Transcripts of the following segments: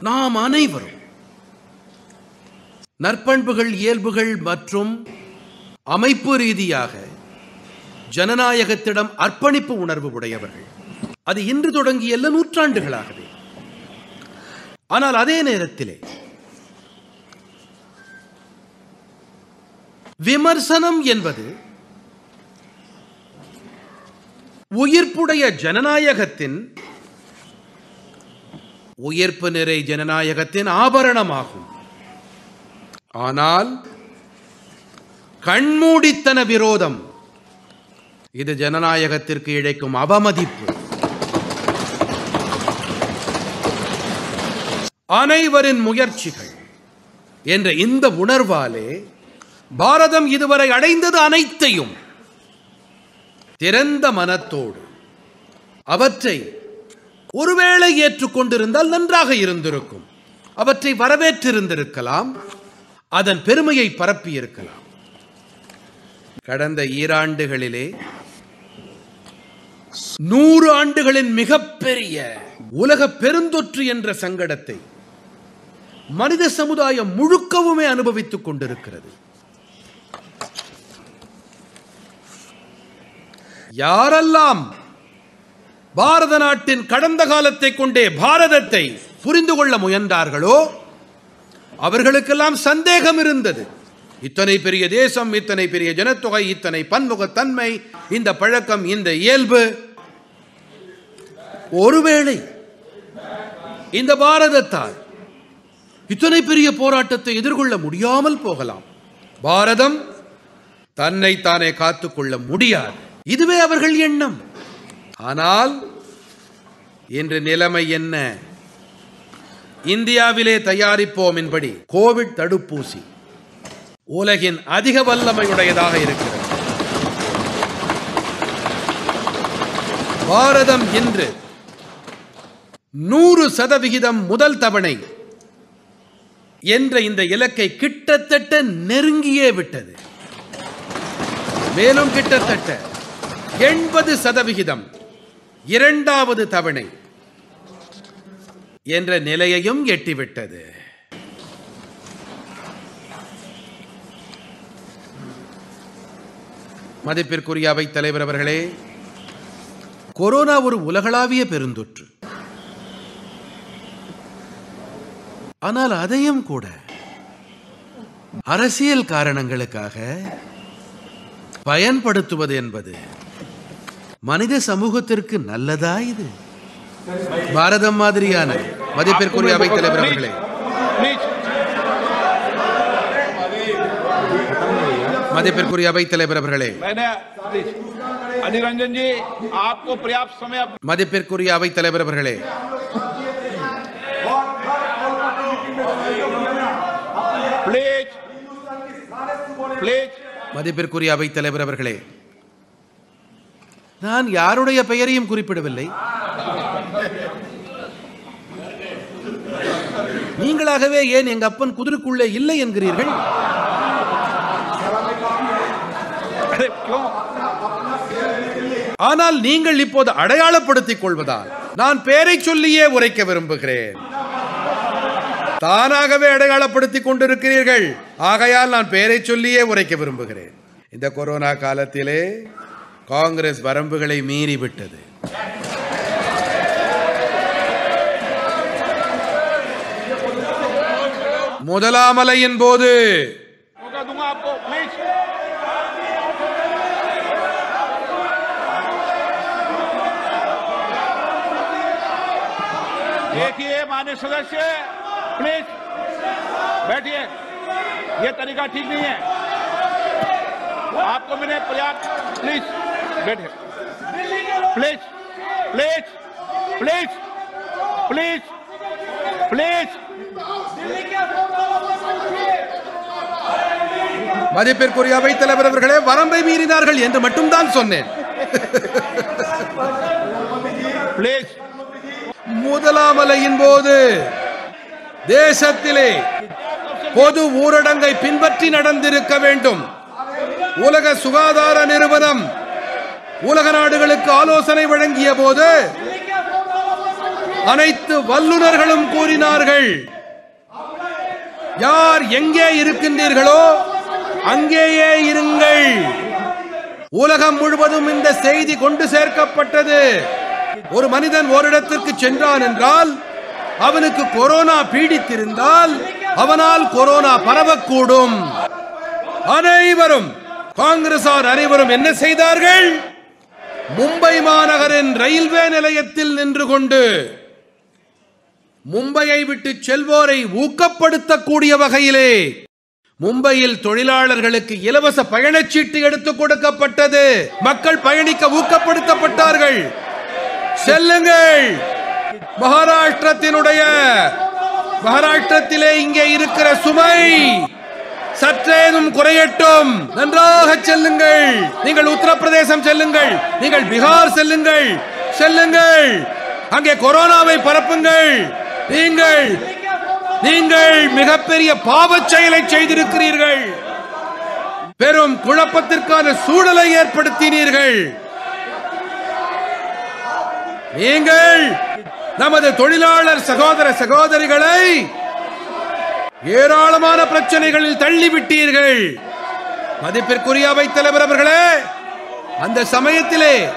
நாம் அனைவரும் நற்பண்புகள் இயல்புகள் மற்றும் அமைப்பு ரீதியாக ஜனநாயகத்திடம் அர்ப்பணிப்பு உணர்வு உடையவர்கள். அது இன்று தொடங்கி எல்லா நூற்றாண்டுகளாகவே. ஆனால் அதே நேரத்திலே விமர்சனம் என்பது உயிர்ப்புடைய ஜனநாயகத்தின் உயிர்ப்பு நிறை ஜனநாயகத்தின் ஆபரணமாகும். ஆனால் கண்மூடித்தன விரோதம் இது ஜனநாயகத்திற்கு இழைக்கும் அவமதிப்பு. அனைவரின் முயற்சிகள் என்ற இந்த உணர்வாலே பாரதம் இதுவரை அடைந்தது அனைத்தையும் திறந்த மனத்தோடு அவற்றை ஒருவேளை ஏற்றுக்கொண்டிருந்தால் நன்றாக இருந்திருக்கும். அவற்றை வரவேற்றிருந்திருக்கலாம். அதன் பெருமையை பரப்பியிருக்கலாம். கடந்த ஈராண்டுகளிலே நூறு ஆண்டுகளின் மிகப்பெரிய உலக பெருந்தொற்று என்ற சங்கடத்தை மனித சமுதாயம் முழுக்கவுமே அனுபவித்துக் கொண்டிருக்கிறது. யாரெல்லாம் பாரத நாட்டின் கடந்த காலத்தை கொண்டே பாரதத்தை புரிந்து கொள்ள முயன்றார்களோ? அவர்களுக்கெல்லாம் சந்தேகம் இருந்தது. இத்தனை பெரிய தேசம் இத்தனை பெரிய ஜனத்தொகை இத்தனை பன்முகத்தன்மை இந்த பழக்கம் இந்த இயல்பு. ஒருவேளை இந்த பாரதத்தால் இத்தனை பெரிய போராட்டத்தை எதிர்கொள்ள முடியாமல் போகலாம். பாரதம் தன்னை தானே காத்துக்கொள்ள முடியாது. இதுவே அவர்கள் எண்ணம். ஆனால் இன்று நிலைமை என்ன? இந்தியாவிலே தயாரிப்போம் என்படி கோவிட் தடுப்பூசி உலகின் அதிக வல்லமையுடையதாக இருக்கிறது. பாரதம் இன்று நூறு சதவிகிதம் முதல் தவணை என்ற இந்த இலக்கை கிட்டத்தட்ட நெருங்கியே விட்டது. மேலும் கிட்டத்தட்ட எண்பது சதவிகிதம் இரண்டாவது தவணை என்ற நிலையையும் எட்டிவிட்டது. மதிப்பிற்குரிய அவை தலைவர் அவர்களே கொரோனா ஒரு உலகளாவிய பெருந்தொற்று. ஆனால் அதையும் கூட அரசியல் காரணங்களுக்காக பயன்படுத்துவது என்பது மனித சமூகத்திற்கு நல்லதா இது? பாரதம் மாதிரியான மதிப்பிற்குரிய அவைத்தலைவர் அவர்களே. மதிப்பிற்குரிய அவை தலைவர் அவர்களே. அதிரஞ்சன் ஜி ஆப்கோ பர்யாப்த் மதிப்பிற்குரிய அவை தலைவர் அவர்களே. நான் யாருடைய பெயரையும் குறிப்பிடவில்லை. நீங்களாகவே ஏன் எங்க அப்பன் குதிருக்குள்ளே இல்லை என்கிறீர்கள்? ஆனால் நீங்கள் இப்போது அடையாளப்படுத்திக் கொள்வதால் நான் பெயரை சொல்லியே உரைக்க விரும்புகிறேன். தானாகவே அடையாளப்படுத்திக் கொண்டிருக்கிறீர்கள். ஆகையால் நான் பெயரை சொல்லியே உரைக்க விரும்புகிறேன். இந்த கொரோனா காலத்திலே காங்கிரஸ் வரம்புகளை மீறி விட்டது முதலாம் அலையின் போது मौका दूंगा आपको प्लीज देखिए मान्य सदस्य प्लीज बैठिए ये तरीका ठीक नहीं है आपको मैंने पर्याप्त please Get here. Please, please, please, please, please. மதிப்பிற்குரிய அவை தலைவர் அவர்களே வரம்பை மீறினார்கள் என்று மட்டும்தான் சொன்னேன். முதலாமலையின் போது தேசத்திலே பொது ஊரடங்கை பின்பற்றி நடந்திருக்க வேண்டும். உலக சுகாதார நிறுவனம் உலக நாடுகளுக்கு ஆலோசனை வழங்கிய போது அனைத்து வல்லுநர்களும் கூறினார்கள் யார் எங்கே இருக்கின்றீர்களோ அங்கேயே இருங்கள். உலகம் முழுவதும் இந்த செய்தி கொண்டு சேர்க்கப்பட்டது. ஒரு மனிதன் ஓரிடத்திற்கு சென்றான் என்றால் அவனுக்கு கொரோனா பீடித்திருந்தால் அவனால் கொரோனா பரவக்கூடும். அனைவரும் காங்கிரசார் அனைவரும் என்ன செய்தார்கள்? மும்பை மாநகரின் ரயில்வே நிலையத்தில் நின்று கொண்டு மும்பையை விட்டு செல்வோரை ஊக்கப்படுத்தக்கூடிய வகையிலே மும்பையில் தொழிலாளர்களுக்கு இலவச பயணச்சீட்டு எடுத்துக் கொடுக்கப்பட்டது. மக்கள் பயணிக்க ஊக்கப்படுத்தப்பட்டார்கள். செல்லுங்கள். மகாராஷ்டிரத்தினுடைய மகாராஷ்டிரத்திலே இங்கே இருக்கிற சுமை. சற்றேனும் குறையட்டும். நன்றாக செல்லுங்கள். நீங்கள் உத்தரப்பிரதேசம் செல்லுங்கள். நீங்கள் பீகார் செல்லுங்கள். செல்லுங்கள். அங்கே கொரோனாவை பரப்புங்கள். நீங்கள் நீங்கள் மிகப்பெரிய பாவச் செயலை செய்திருக்கிறீர்கள். பெரும் குழப்பத்திற்கான சூழலை ஏற்படுத்தினீர்கள். நீங்கள் நமது தொழிலாளர் சகோதர சகோதரிகளை ஏராளமான பிரச்சனைகளில் தள்ளிவிட்டீர்கள். மதிப்பிற்குரிய அவை தலைவர் அவர்களே அந்த சமயத்திலே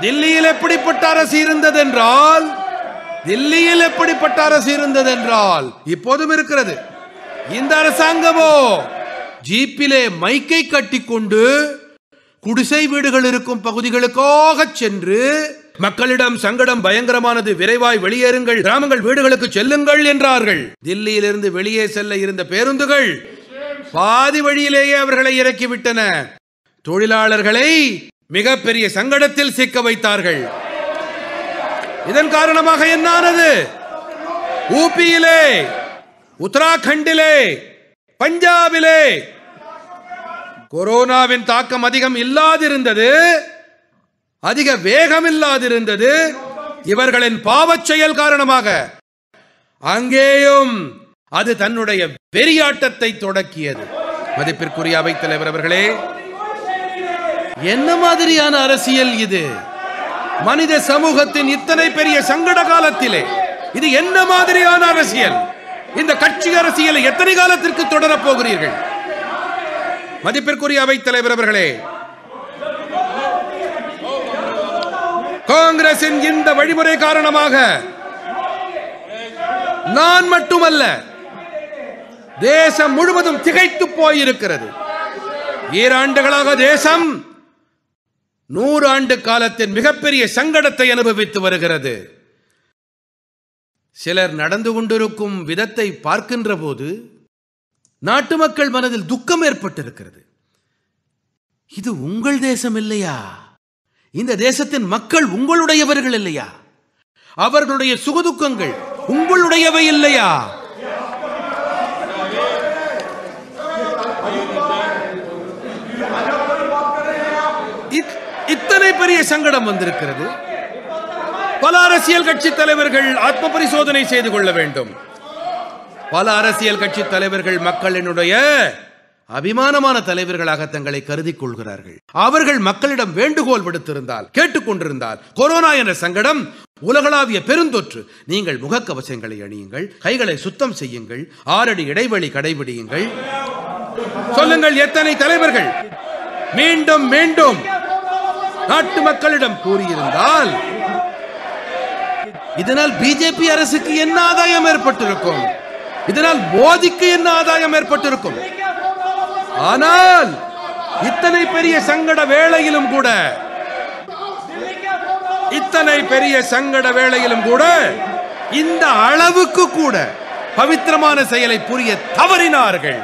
தில்லியில் எப்படிப்பட்ட அரசு இருந்தது என்றால் தில்லியில் எப்படிப்பட்ட அரசு இருந்தது என்றால் இப்போதும் இருக்கிறது. இந்த அரசாங்கமோ ஜீப்பிலே மைக்கை கட்டிக்கொண்டு குடிசை வீடுகள் இருக்கும் பகுதிகளுக்காக சென்று மக்களிடம் சங்கடம் பயங்கரமானது. விரைவாய் வெளியேறுங்கள். கிராமங்கள் வீடுகளுக்கு செல்லுங்கள் என்றார்கள். தில்லியிலிருந்து வெளியே செல்ல இருந்த பேருந்துகள் பாதி வழியிலேயே அவர்களை இறக்கிவிட்டன. தொழிலாளர்களை மிகப்பெரிய சங்கடத்தில் சிக்க வைத்தார்கள். இதன் காரணமாக என்னானது? ஊபியிலே உத்தராகண்டிலே பஞ்சாபிலே. கொரோனாவின் தாக்கம் அதிகம் இல்லாதிருந்தது. அதிக வேகமில்லாதிருந்தது இவர்களின் பாவச் செயல் காரணமாக. அங்கேயும் அது தன்னுடைய வெறியாட்டத்தை தொடக்கியது. மதிப்பிற்குரிய அவைத்தலைவர் அவர்களே என்ன மாதிரியான அரசியல் இது? மனித சமூகத்தின் இத்தனை பெரிய சங்கட காலத்திலே இது என்ன மாதிரியான அரசியல்? இந்த கட்சி அரசியலை எத்தனை காலத்திற்கு தொடரப் போகிறீர்கள்? மதிப்பிற்குரிய அவைத்தலைவர் அவர்களே காங்கிரசின் இந்த வழிமுறை காரணமாக நான் மட்டுமல்ல தேசம் முழுவதும் திகைத்து போயிருக்கிறது. ஈராண்டுகளாக தேசம் நூறு ஆண்டு காலத்தின் மிகப்பெரிய சங்கடத்தை அனுபவித்து வருகிறது. சிலர் நடந்து கொண்டிருக்கும் விதத்தை பார்க்கின்ற போது நாட்டு மக்கள் மனதில் துக்கம் ஏற்பட்டிருக்கிறது. இது உங்கள் தேசம் இல்லையா? இந்த தேசத்தின் மக்கள் உங்களுடையவர்கள் இல்லையா? அவர்களுடைய சுகதுக்கங்கள் உங்களுடையவை இல்லையா? இத்தனை பெரிய சங்கடம் வந்திருக்கிறது. பல அரசியல் கட்சி தலைவர்கள் ஆத்ம பரிசோதனை செய்து கொள்ள வேண்டும். பல அரசியல் கட்சி தலைவர்கள் மக்களினுடைய அபிமானமான தலைவர்களாக தங்களை கருதி கொள்கிறார்கள். அவர்கள் மக்களிடம் வேண்டுகோள் விடுத்திருந்தால் கேட்டுக்கொண்டிருந்தால் கொரோனா என்ற சங்கடம் உலகளாவிய பெருந்தொற்று நீங்கள் முகக்கவசங்களை அணியுங்கள் கைகளை சுத்தம் செய்யுங்கள் ஆறடி இடைவெளி கடைபிடியுங்கள். சொல்லுங்கள் எத்தனை தலைவர்கள்? மீண்டும் மீண்டும். நாட்டு மக்களிடம் கூறியிருந்தால் இதனால் பிஜேபி அரசுக்கு என்ன ஆதாயம் ஏற்பட்டிருக்கும்? இதனால் மோதிக்கு என்ன ஆதாயம் ஏற்பட்டிருக்கும்? ஆனால் இத்தனை பெரிய சங்கட வேளையிலும் கூட இத்தனை பெரிய சங்கட வேளையிலும் கூட இந்த அளவுக்கு கூட பவித்திரமான செயலை புரிய தவறினார்கள்.